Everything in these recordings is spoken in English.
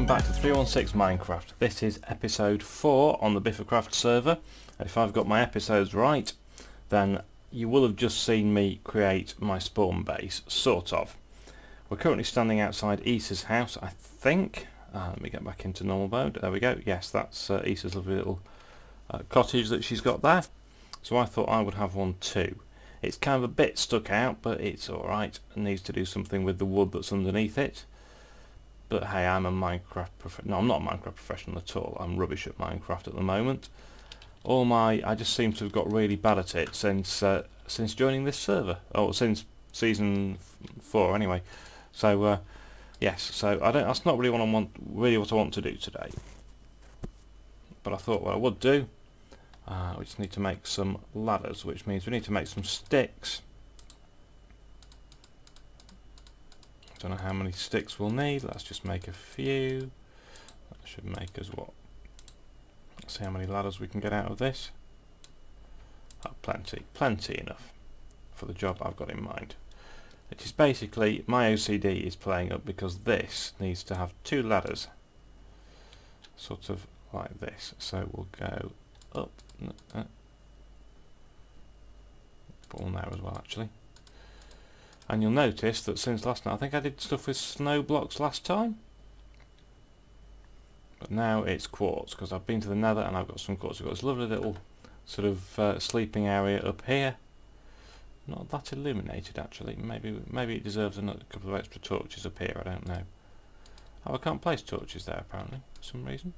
welcome back to 316 Minecraft. This is episode 4 on the BiffaCraft server. If I've got my episodes right, then you will have just seen me create my spawn base, sort of. We're currently standing outside Issa's house, I think. Uh, let me get back into normal mode. There we go. Yes, that's uh, Issa's lovely little uh, cottage that she's got there. So I thought I would have one too. It's kind of a bit stuck out, but it's alright. It needs to do something with the wood that's underneath it. But hey, I'm a Minecraft No, I'm not a Minecraft professional at all. I'm rubbish at Minecraft at the moment. All my... I just seem to have got really bad at it since uh, since joining this server. Oh, since season 4 anyway. So, uh, yes. So, I don't. that's not really what I want, really what I want to do today. But I thought what I would do uh, we just need to make some ladders, which means we need to make some sticks. Don't know how many sticks we'll need. Let's just make a few. That should make us what? Let's see how many ladders we can get out of this. Oh, plenty, plenty enough for the job I've got in mind. It is basically my OCD is playing up because this needs to have two ladders, sort of like this. So we'll go up uh, one there as well actually. And you'll notice that since last night, I think I did stuff with snow blocks last time. But now it's quartz, because I've been to the nether and I've got some quartz. I've got this lovely little sort of uh, sleeping area up here. Not that illuminated actually. Maybe maybe it deserves a couple of extra torches up here, I don't know. Oh, I can't place torches there apparently, for some reason.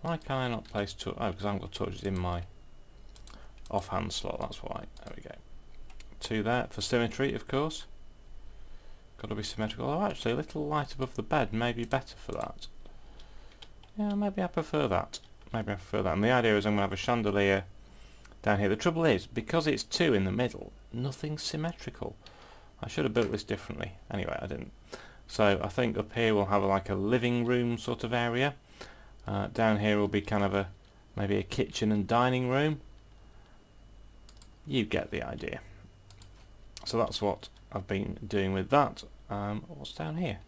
Why can I not place torches? Oh, because I haven't got torches in my offhand slot, that's why. There we go. Two that for symmetry, of course. Got to be symmetrical. Oh, actually, a little light above the bed may be better for that. Yeah, maybe I prefer that. Maybe I prefer that. And the idea is I'm going to have a chandelier down here. The trouble is, because it's two in the middle, nothing's symmetrical. I should have built this differently. Anyway, I didn't. So I think up here we'll have like a living room sort of area. Uh, down here will be kind of a maybe a kitchen and dining room. You get the idea. So that's what I've been doing with that. Um, what's down here?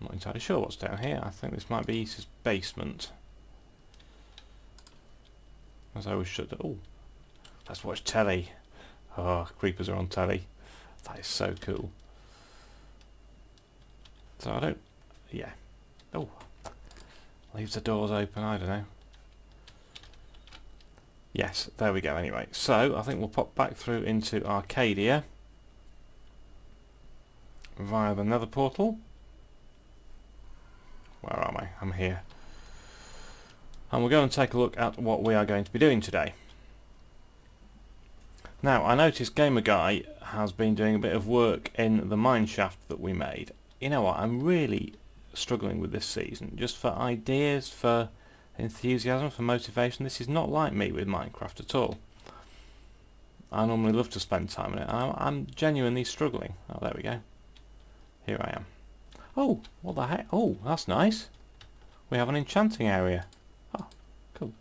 I'm not entirely sure what's down here. I think this might be Issa's basement. As I always should. Oh, let's watch telly. Oh, creepers are on telly. That is so cool. So I don't... Yeah. Oh, Leaves the doors open, I don't know. Yes, there we go anyway. So, I think we'll pop back through into Arcadia via the nether portal. Where am I? I'm here. And we'll go and take a look at what we are going to be doing today. Now, I noticed Gamer Guy has been doing a bit of work in the mine shaft that we made. You know what, I'm really struggling with this season. Just for ideas, for enthusiasm, for motivation. This is not like me with Minecraft at all. I normally love to spend time on it. I'm, I'm genuinely struggling. Oh, there we go. Here I am. Oh, what the heck? Oh, that's nice. We have an enchanting area. Oh, cool.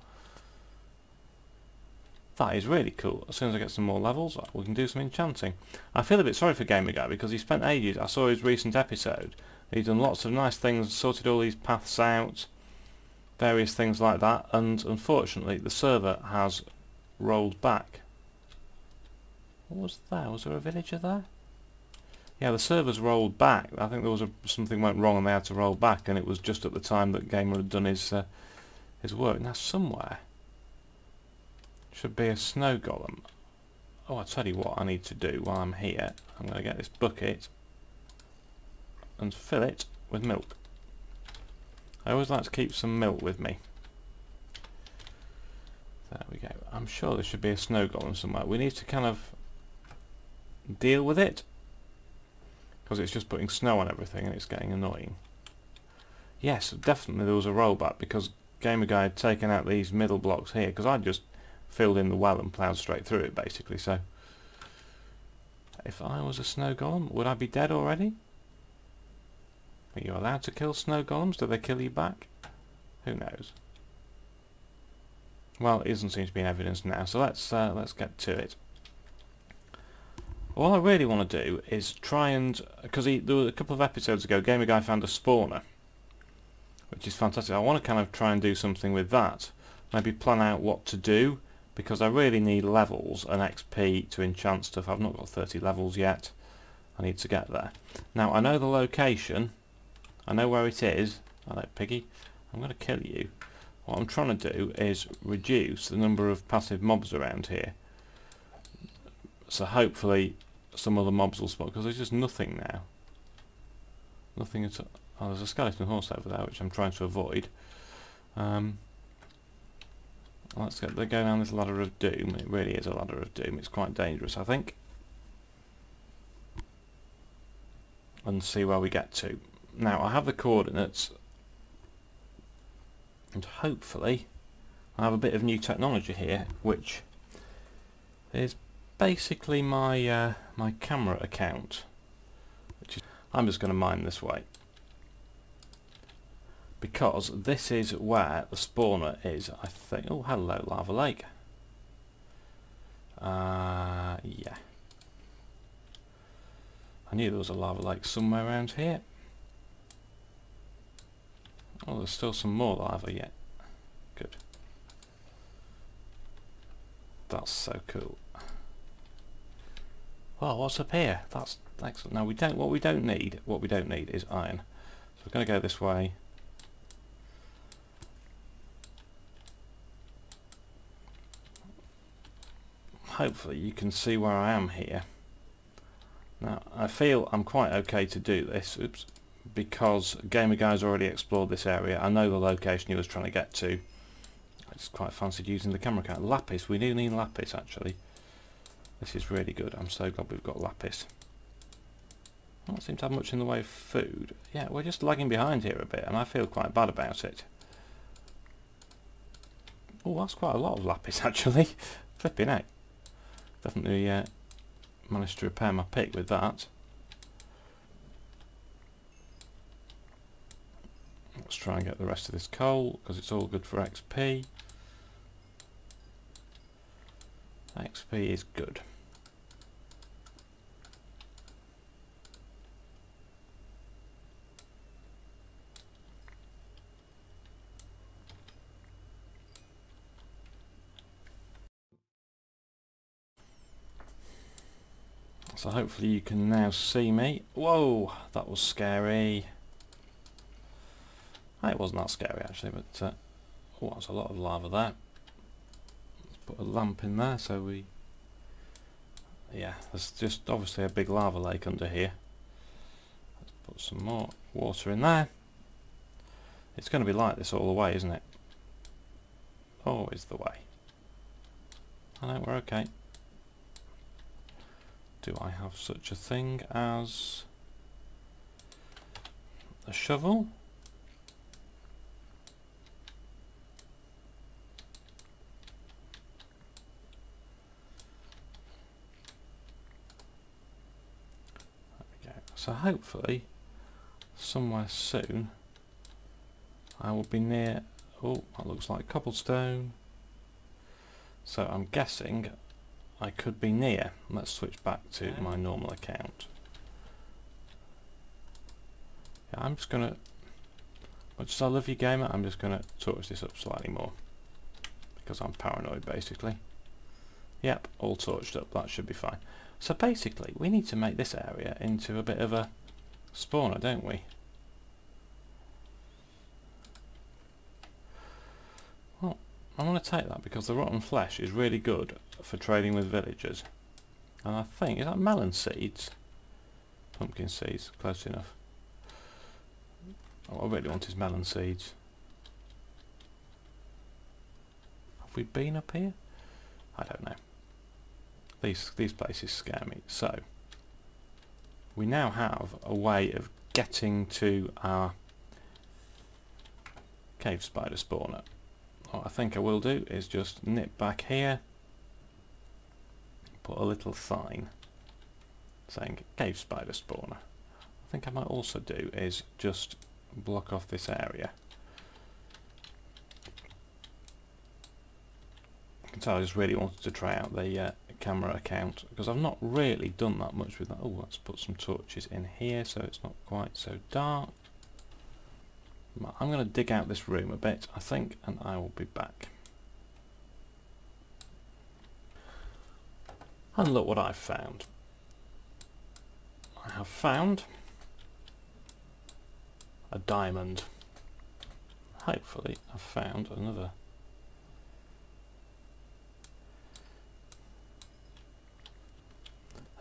That is really cool. As soon as I get some more levels, we can do some enchanting. I feel a bit sorry for Gamer Guy because he spent ages. I saw his recent episode He's done lots of nice things, sorted all these paths out, various things like that, and unfortunately the server has rolled back. What was there? Was there a villager there? Yeah, the server's rolled back. I think there was a, something went wrong and they had to roll back, and it was just at the time that Gamer had done his uh, his work. Now somewhere should be a snow golem. Oh, I'll tell you what I need to do while I'm here. I'm going to get this bucket and fill it with milk. I always like to keep some milk with me. There we go. I'm sure there should be a snow golem somewhere. We need to kind of deal with it because it's just putting snow on everything and it's getting annoying. Yes, definitely there was a rollback because Gamer Guy had taken out these middle blocks here because I just filled in the well and ploughed straight through it basically so if I was a snow golem would I be dead already? Are you allowed to kill snow golems? Do they kill you back? Who knows? Well, it doesn't seem to be in evidence now, so let's uh, let's get to it. All I really want to do is try and... Because there was a couple of episodes ago, Gamer Guy found a spawner. Which is fantastic. I want to kind of try and do something with that. Maybe plan out what to do. Because I really need levels and XP to enchant stuff. I've not got 30 levels yet. I need to get there. Now, I know the location. I know where it is. Hello, Piggy. I'm going to kill you. What I'm trying to do is reduce the number of passive mobs around here. So hopefully some other mobs will spawn because there's just nothing now. Nothing at all. Oh, there's a skeleton horse over there which I'm trying to avoid. Um, let's get go down this ladder of doom. It really is a ladder of doom. It's quite dangerous, I think. And see where we get to. Now, I have the coordinates. And hopefully, I have a bit of new technology here, which is basically my uh, my camera account which is I'm just going to mine this way. Because this is where the spawner is I think oh hello lava lake. Uh, yeah. I knew there was a lava lake somewhere around here oh there's still some more lava yet good that's so cool Oh, what's up here? That's excellent. Now we don't. What we don't need. What we don't need is iron. So we're going to go this way. Hopefully you can see where I am here. Now I feel I'm quite okay to do this. Oops, because Gamer Guy's already explored this area. I know the location he was trying to get to. I just quite fancied using the camera card. Lapis. We do need lapis actually. This is really good. I'm so glad we've got lapis. I don't seem to have much in the way of food. Yeah, we're just lagging behind here a bit, and I feel quite bad about it. Oh, that's quite a lot of lapis, actually. Flipping out. Definitely uh, managed to repair my pick with that. Try and get the rest of this coal, because it's all good for XP. XP is good. So hopefully you can now see me. Whoa, that was scary. It wasn't that scary actually, but uh, oh, that's a lot of lava there. Let's put a lamp in there so we yeah there's just obviously a big lava lake under here. Let's put some more water in there. It's going to be like this all the way isn't it? Always the way. I know we're okay. Do I have such a thing as a shovel So hopefully, somewhere soon, I will be near, oh, that looks like cobblestone. So I'm guessing I could be near. Let's switch back to my normal account. Yeah, I'm just going to, much as I love you gamer, I'm just going to torch this up slightly more. Because I'm paranoid basically. Yep, all torched up, that should be fine. So basically, we need to make this area into a bit of a spawner, don't we? Well, I want to take that because the rotten flesh is really good for trading with villagers. And I think, is that melon seeds? Pumpkin seeds, close enough. What I really want is melon seeds. Have we been up here? I don't know. These, these places scare me. So, we now have a way of getting to our cave spider spawner. What I think I will do is just nip back here, put a little sign saying cave spider spawner. I think I might also do is just block off this area. You can tell I just really wanted to try out the uh, camera account because I've not really done that much with that. Oh, let's put some torches in here so it's not quite so dark. I'm going to dig out this room a bit, I think, and I will be back. And look what I've found. I have found a diamond. Hopefully I've found another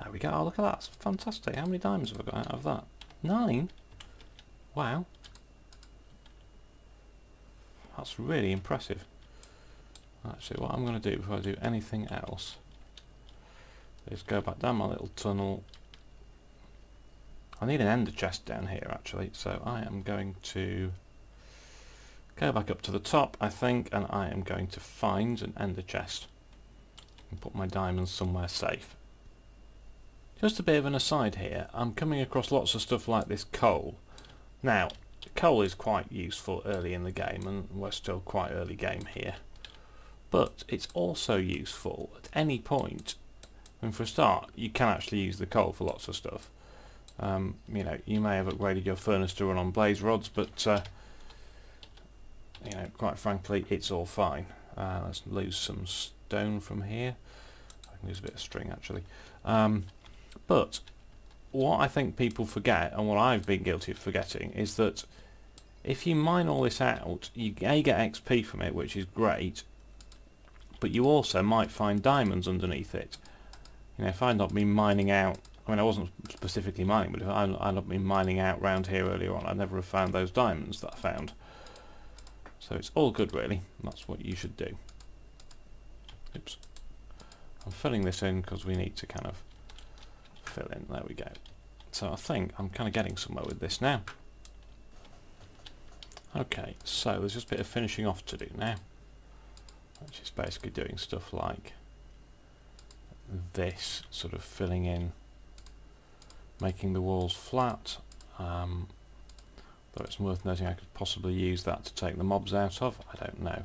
There we go. Oh, look at that. That's fantastic. How many diamonds have I got out of that? Nine? Wow. That's really impressive. Actually, what I'm going to do before I do anything else is go back down my little tunnel. I need an ender chest down here, actually, so I am going to go back up to the top, I think, and I am going to find an ender chest and put my diamonds somewhere safe. Just a bit of an aside here, I'm coming across lots of stuff like this coal. Now, coal is quite useful early in the game, and we're still quite early game here. But it's also useful at any point. And for a start, you can actually use the coal for lots of stuff. Um, you know, you may have upgraded your furnace to run on blaze rods, but uh, you know, quite frankly, it's all fine. Uh, let's lose some stone from here. I can lose a bit of string actually. Um, but what I think people forget, and what I've been guilty of forgetting, is that if you mine all this out, you A, get XP from it, which is great, but you also might find diamonds underneath it. You know, if I'd not been mining out, I mean I wasn't specifically mining, but if I'd not been mining out round here earlier on, I'd never have found those diamonds that I found. So it's all good really, that's what you should do. Oops. I'm filling this in because we need to kind of fill in. There we go. So I think I'm kind of getting somewhere with this now. Okay, so there's just a bit of finishing off to do now. Which is basically doing stuff like this, sort of filling in, making the walls flat. Um, though it's worth noting I could possibly use that to take the mobs out of, I don't know.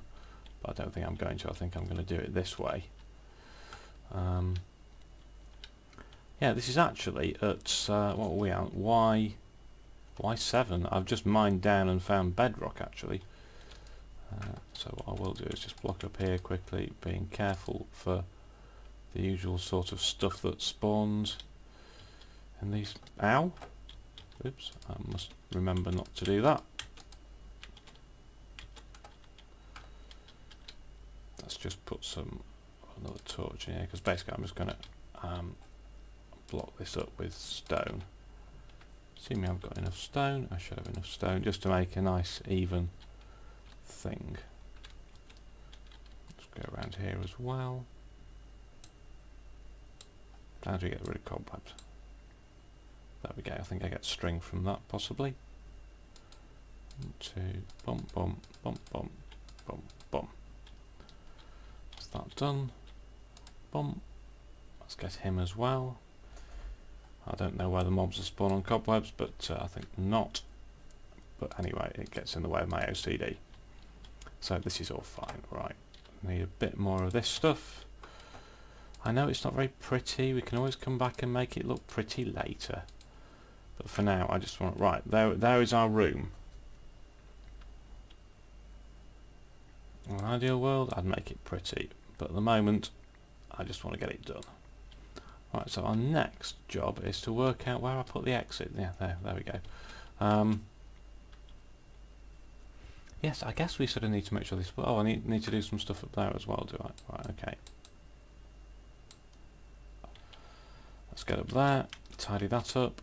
But I don't think I'm going to, I think I'm going to do it this way. Um, yeah, this is actually at, uh, what are we at, Y, Y7. I've just mined down and found bedrock actually. Uh, so what I will do is just block up here quickly, being careful for the usual sort of stuff that spawns in these... Ow! Oops, I must remember not to do that. Let's just put some another torch in here because basically I'm just going to um, block this up with stone. Assuming I've got enough stone, I should have enough stone just to make a nice even thing. Let's go around here as well. How do we get rid of cobwebs? There we go, I think I get string from that possibly. One, two, bump, bump, bump, bump, bump, bump. That's that done. Bump. Let's get him as well. I don't know where the mobs are spawn on cobwebs, but uh, I think not. But anyway, it gets in the way of my OCD. So this is all fine. Right, need a bit more of this stuff. I know it's not very pretty. We can always come back and make it look pretty later. But for now, I just want... Right, there, there is our room. In an ideal world, I'd make it pretty. But at the moment, I just want to get it done. Right, so our next job is to work out where I put the exit. Yeah, there, there we go. Um, yes, I guess we sort of need to make sure this... Oh, I need, need to do some stuff up there as well, do I? Right, okay. Let's get up there, tidy that up.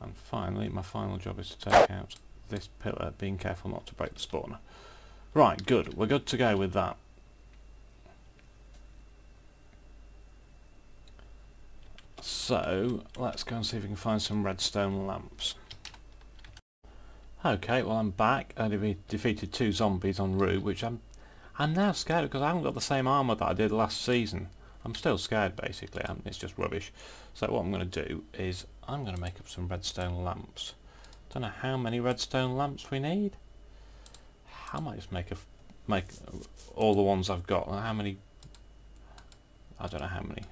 And finally, my final job is to take out this pillar, being careful not to break the spawner. Right, good. We're good to go with that. So, let's go and see if we can find some redstone lamps. Okay, well I'm back. I defeated two zombies en route, which I'm I'm now scared because I haven't got the same armour that I did last season. I'm still scared basically, I'm, it's just rubbish. So what I'm going to do is I'm going to make up some redstone lamps. Don't know how many redstone lamps we need. I might just make a make all the ones I've got. How many I don't know how many.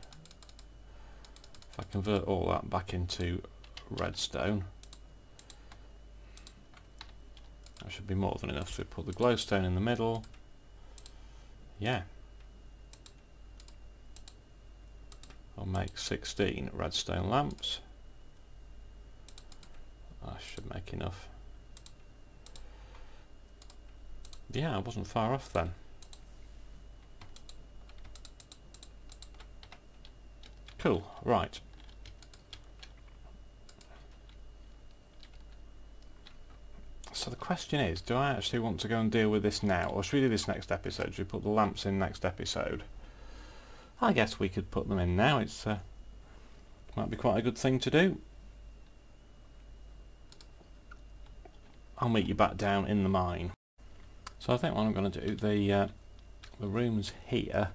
I convert all that back into redstone, that should be more than enough. So we put the glowstone in the middle. Yeah. I'll make 16 redstone lamps. I should make enough. Yeah, I wasn't far off then. Cool, right. So the question is, do I actually want to go and deal with this now, or should we do this next episode? Should we put the lamps in next episode? I guess we could put them in now. It's uh, might be quite a good thing to do. I'll meet you back down in the mine. So I think what I'm going to do, the uh, the rooms here,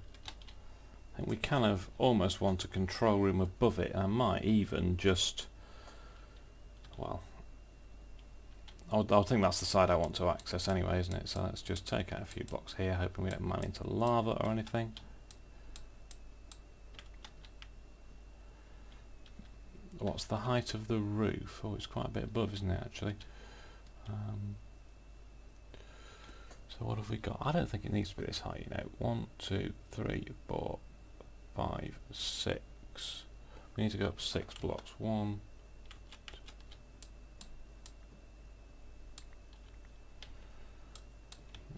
I think we kind of almost want a control room above it. I might even just, well, I'll, I'll think that's the side I want to access anyway, isn't it? So let's just take out a few blocks here, hoping we don't man into lava or anything. What's the height of the roof? Oh, it's quite a bit above, isn't it, actually? Um, so what have we got? I don't think it needs to be this high, you know. One, two, three, four, five, six. We need to go up six blocks. One,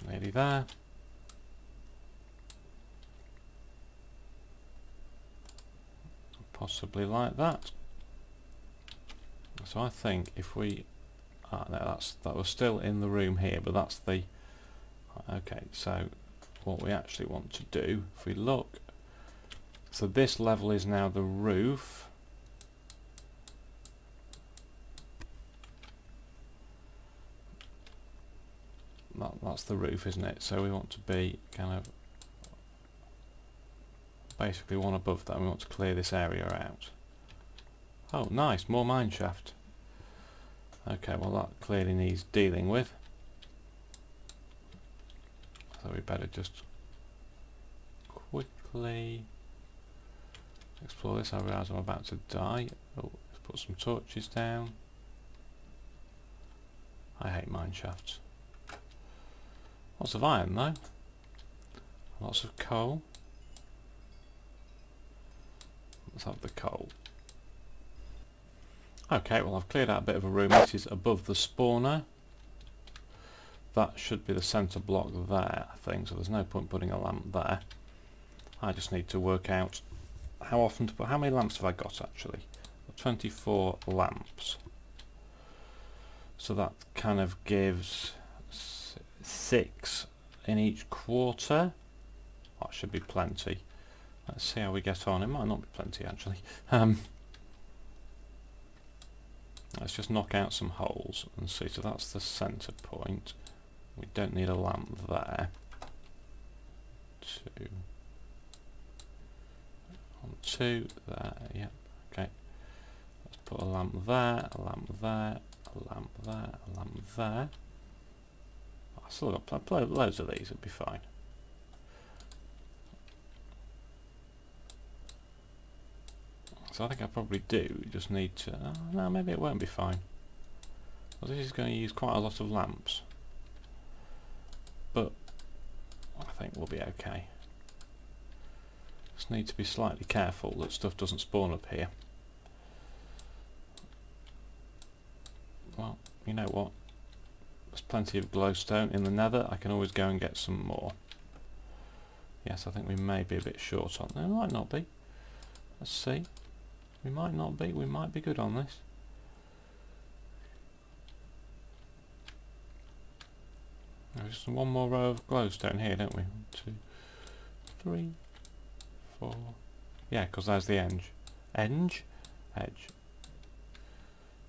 nearly there. Possibly like that. So I think if we, ah, no, that's that was still in the room here, but that's the. Okay, so what we actually want to do, if we look, so this level is now the roof. that, that's the roof isn't it? So we want to be kind of basically one above that. We want to clear this area out. Oh nice. More mine shaft. Okay well that clearly needs dealing with. So we better just quickly explore this I realise I'm about to die. Oh, let's put some torches down. I hate mine shafts Lots of iron though. Lots of coal. Let's have the coal. Okay, well I've cleared out a bit of a room. This is above the spawner. That should be the centre block there, I think, so there's no point putting a lamp there. I just need to work out how often to put... How many lamps have I got, actually? 24 lamps. So that kind of gives six in each quarter. That should be plenty. Let's see how we get on. It might not be plenty actually. Um, let's just knock out some holes and see. So that's the centre point. We don't need a lamp there. Two. On two there. Yep. Okay. Let's put a lamp there, a lamp there, a lamp there, a lamp there. I've still got pl loads of these, it'll be fine. So I think I probably do, just need to... No, maybe it won't be fine. Well, this is going to use quite a lot of lamps. But I think we'll be okay. Just need to be slightly careful that stuff doesn't spawn up here. Well, you know what? There's plenty of glowstone in the nether. I can always go and get some more. Yes, I think we may be a bit short on there. Might not be. Let's see. We might not be. We might be good on this. There's one more row of glowstone here, don't we? One, two, three, four. Yeah, because there's the edge. Edge? Edge.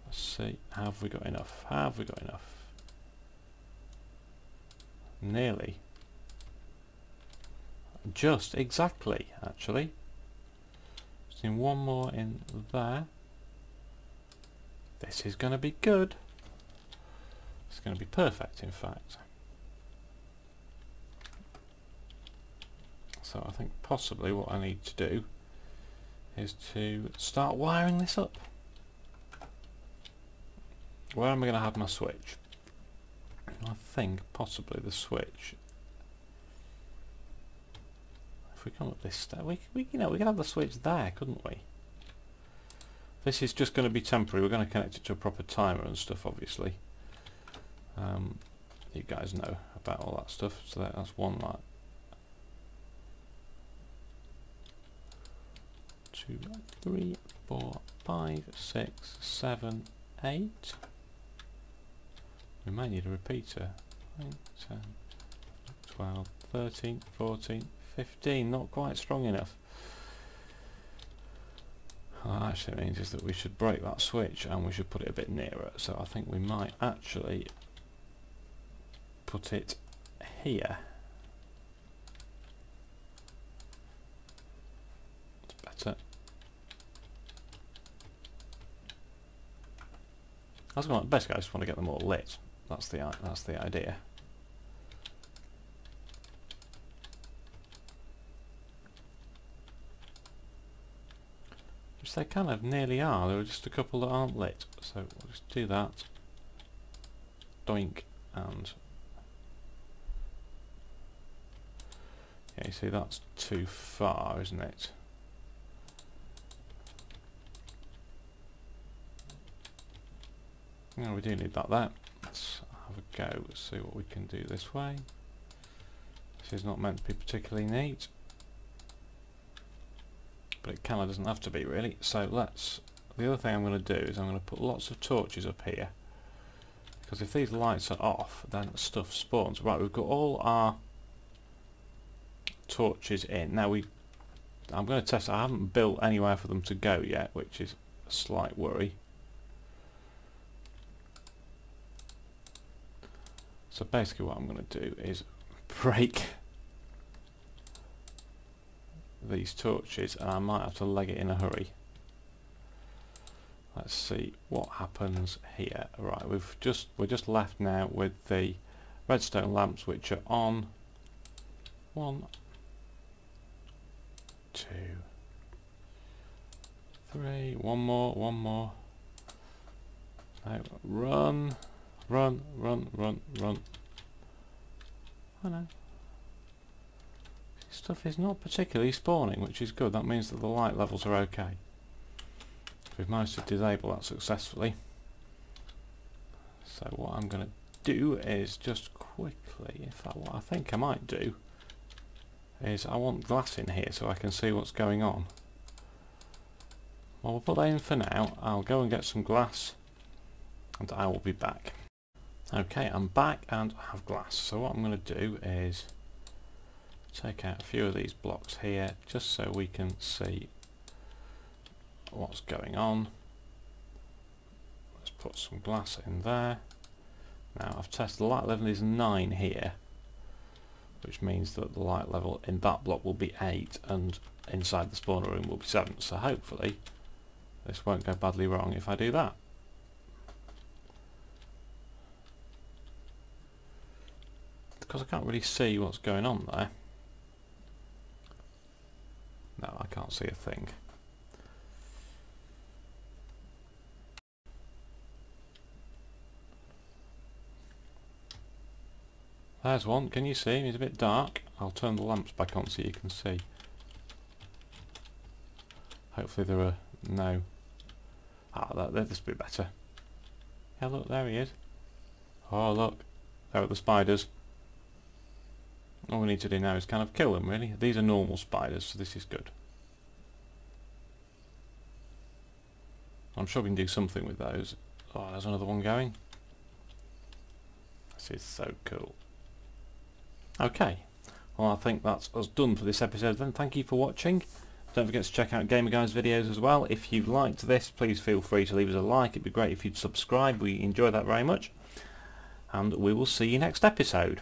Let's see. Have we got enough? Have we got enough? Nearly. Just exactly, actually. Just need one more in there. This is going to be good. It's going to be perfect, in fact. So I think possibly what I need to do is to start wiring this up. Where am I going to have my switch? I think possibly the switch. If we come up this step, we, we you know we could have the switch there, couldn't we? This is just going to be temporary. We're going to connect it to a proper timer and stuff, obviously. Um, you guys know about all that stuff. So that, that's one light. Two, three, four, five, six, seven, eight. We might need a repeater. 9, 10, 12, 13, 14, 15. Not quite strong enough. What that actually means is that we should break that switch and we should put it a bit nearer. So I think we might actually put it here. It's better. I going basically I just want to get them all lit. That's the that's the idea. Which they kind of nearly are. There are just a couple that aren't lit. So we'll just do that. Doink and yeah, you see that's too far, isn't it? No, we do need that there. Let's go, see what we can do this way. This is not meant to be particularly neat. But it kind of doesn't have to be really. So let's, the other thing I'm going to do is I'm going to put lots of torches up here. Because if these lights are off, then stuff spawns. Right, we've got all our torches in. Now we, I'm going to test, I haven't built anywhere for them to go yet, which is a slight worry. So basically what I'm going to do is break these torches and I might have to leg it in a hurry. Let's see what happens here. Right, we've just we're just left now with the redstone lamps which are on. One, two, three, one more, one more. No, run. Run, run, run, run. I know. Stuff is not particularly spawning, which is good. That means that the light levels are okay. We've managed to disable that successfully. So what I'm going to do is just quickly, if I, what I think I might do, is I want glass in here so I can see what's going on. Well, we'll put that in for now. I'll go and get some glass and I will be back. Okay, I'm back and I have glass. So what I'm going to do is take out a few of these blocks here just so we can see what's going on. Let's put some glass in there. Now I've tested the light level is 9 here which means that the light level in that block will be 8 and inside the spawner room will be 7 so hopefully this won't go badly wrong if I do that. Because I can't really see what's going on there. No, I can't see a thing. There's one. Can you see him? He's a bit dark. I'll turn the lamps back on so you can see. Hopefully there are no... Ah, that, will be better. Yeah, look, there he is. Oh, look. There are the spiders. All we need to do now is kind of kill them really. These are normal spiders so this is good. I'm sure we can do something with those. Oh, there's another one going. This is so cool. Okay, well I think that's us done for this episode then. Thank you for watching. Don't forget to check out Gamer Guys videos as well. If you liked this, please feel free to leave us a like. It'd be great if you'd subscribe. We enjoy that very much. And we will see you next episode.